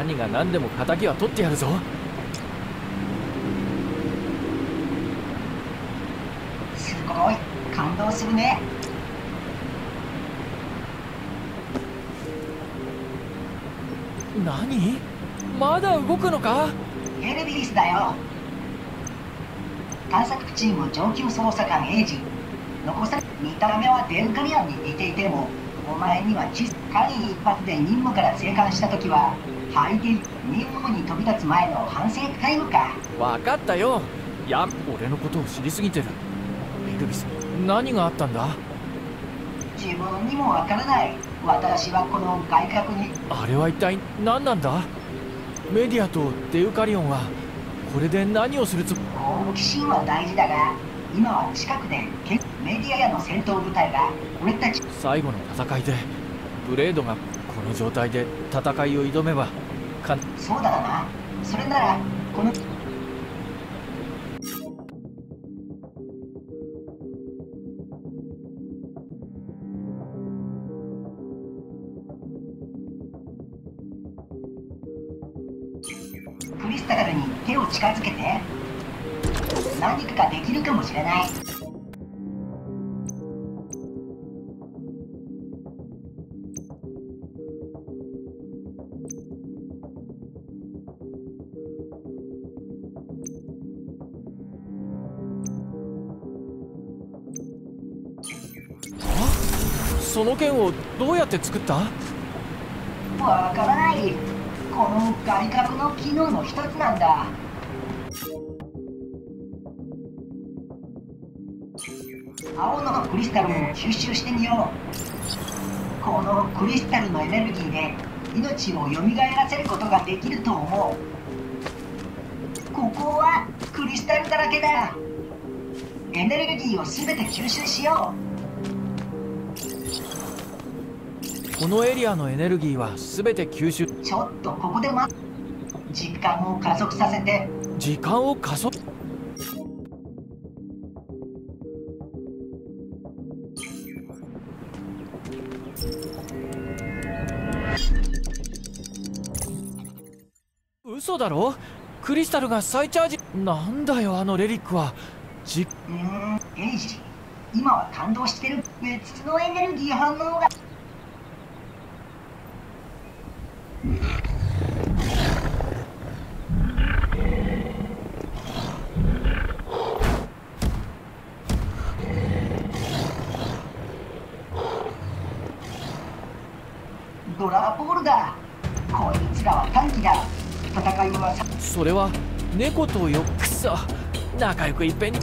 何が何でも敵は取ってやるぞ。すごい。感動するね。何？まだ動くのか？エルビスだよ。探索チーム上級捜査官エイジ。残され見た目はデルカリアンに似ていてもお前には知間一髪で任務から生還した時は履いて任務に飛び立つ前の反省タイムか。分かったよ。いや俺のことを知りすぎてる。エルビス何があったんだ？自分にもわからない。私はこの外角に。あれは一体何なんだ？メディアとデウカリオンはこれで何をするつも好奇心は大事だが今は近くでけメディアやの戦闘部隊が俺たち最後の戦いでブレードがこの状態で戦いを挑めばかそうだな。それならこの。クリスタルに手を近づけて。何かができるかもしれない。剣をどうやって作った？わからない。この外角の機能の一つなんだ。青のクリスタルを吸収してみよう。このクリスタルのエネルギーで命を蘇らせることができると思う。ここはクリスタルだらけだ。エネルギーを全て吸収しよう。このエリアのエネルギーは全て吸収。うちょっとここで待時間を加速させて。時間を加速。嘘だろ？クリスタルが再チャージ。なんだよあのレリックは。じうーんエイジ今は感動してる。別のエネルギー反応がドラボールだこいつらは短期だ戦いはさそれは猫とよくそ仲良くいっぺんに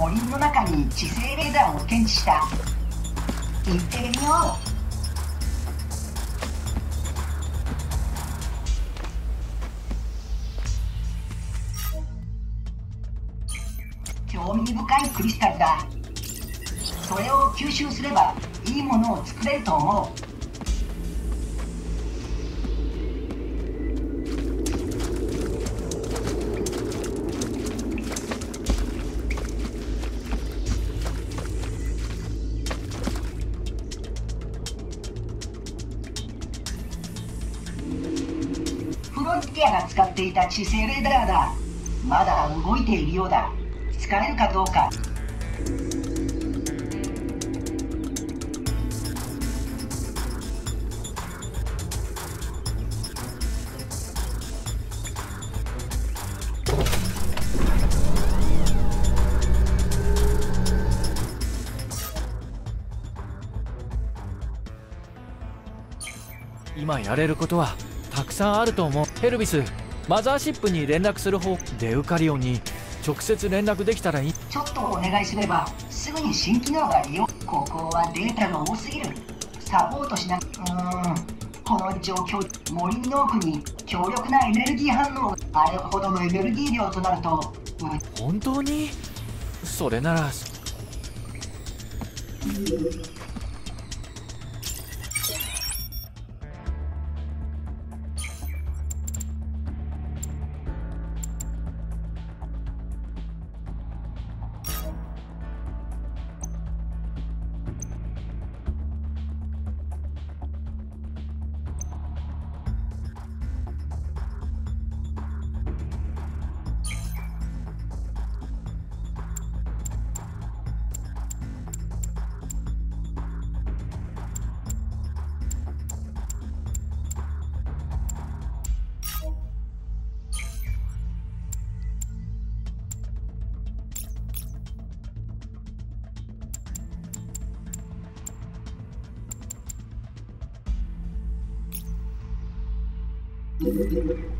森の中に地勢レーダーを検知した。行ってみよう。興味深いクリスタルだ。それを吸収すればいいものを作れると思う。ンティアが使っていた地勢レーダーだ。まだ動いているようだ。使えるかどうか。今やれることはさんあると思う。ヘルビスマザーシップに連絡する方デウカリオンに。直接連絡できたらいい。ちょっとお願いすればすぐに新機能が利用。ここはデータが多すぎる。サポートしなうーん。この状況森の奥に強力なエネルギー反応。あれほどのエネルギー量となるとう本当に？それならねえ。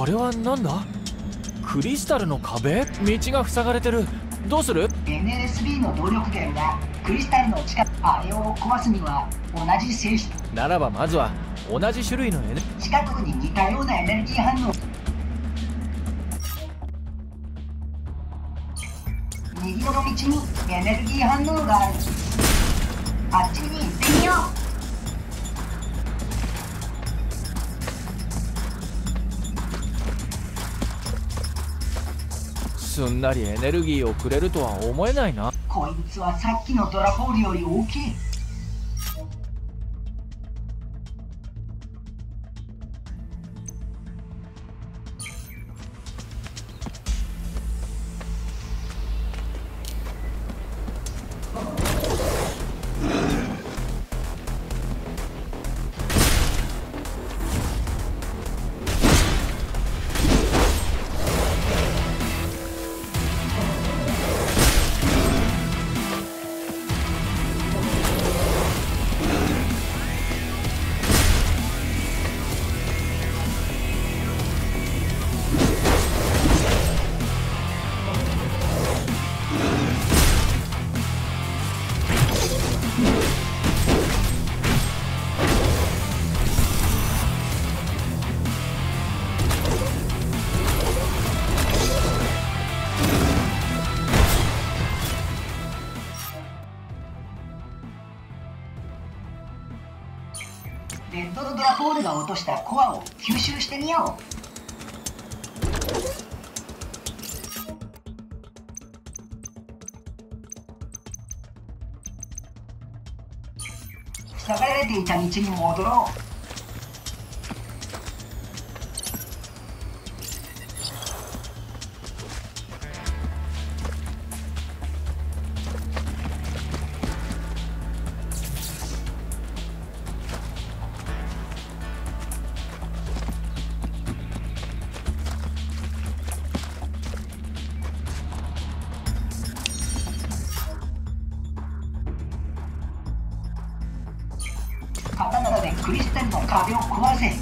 あれはなんだ？クリスタルの壁？道が塞がれてる。どうする？NSB の動力源がクリスタルの力あれを壊すには同じ性質。ならばまずは同じ種類のエネ近くに似たようなエネルギー反応。右の道にエネルギー反応がある。あっちにすんなりエネルギーをくれるとは思えないな。こいつはさっきのドラホールより大きい。としたコアを吸収してみよう。塞がれていた道に戻ろう。クリスタルの壁を壊せよ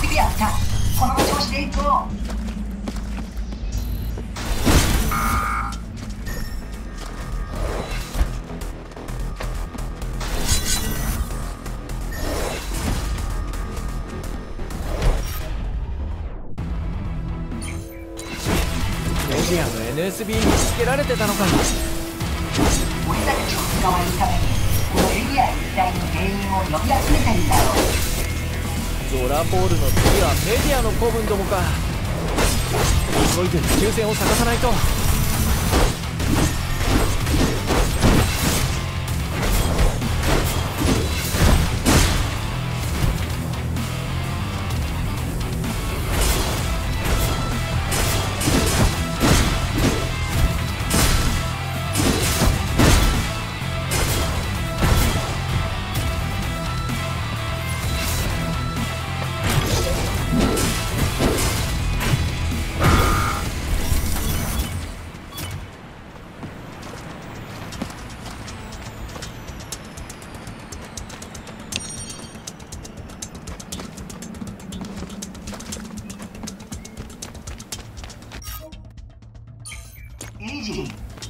くやったこの調子でいこうメディアの NSB につけられてたのか。たちを捕まえるためにこのエリア一帯の原因を呼び集めてるだろうゾラポールの次はメディアの古文どもか。急いで宇宙船を探さないと。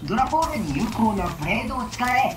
ドラポールに有効なブレードを使え。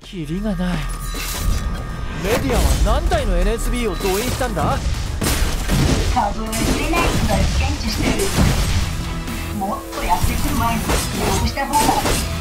キリがない。メディアは何台の NSB を動員したんだ？数えきれないくらい検知してる。もっとやってくる前に利用した方が。